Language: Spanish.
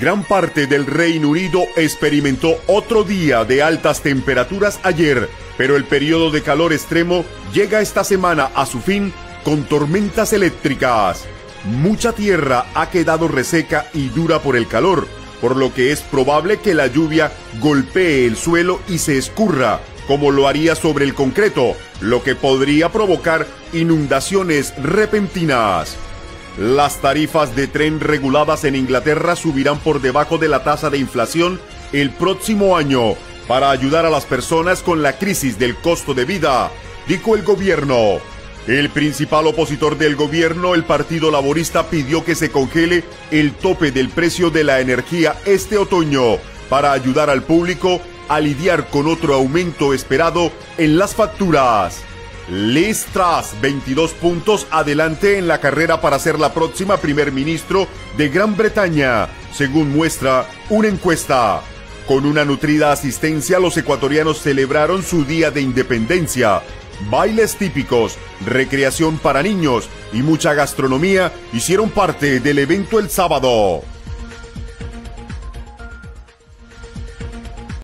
Gran parte del Reino Unido experimentó otro día de altas temperaturas ayer, pero el periodo de calor extremo llega esta semana a su fin con tormentas eléctricas. Mucha tierra ha quedado reseca y dura por el calor, por lo que es probable que la lluvia golpee el suelo y se escurra, como lo haría sobre el concreto, lo que podría provocar inundaciones repentinas. Las tarifas de tren reguladas en Inglaterra subirán por debajo de la tasa de inflación el próximo año para ayudar a las personas con la crisis del costo de vida, dijo el gobierno. El principal opositor del gobierno, el Partido Laborista, pidió que se congele el tope del precio de la energía este otoño para ayudar al público a lidiar con otro aumento esperado en las facturas. Liz Truss, 22 puntos adelante en la carrera para ser la próxima primer ministro de Gran Bretaña, según muestra una encuesta. Con una nutrida asistencia, los ecuatorianos celebraron su día de independencia. Bailes típicos, recreación para niños y mucha gastronomía hicieron parte del evento el sábado.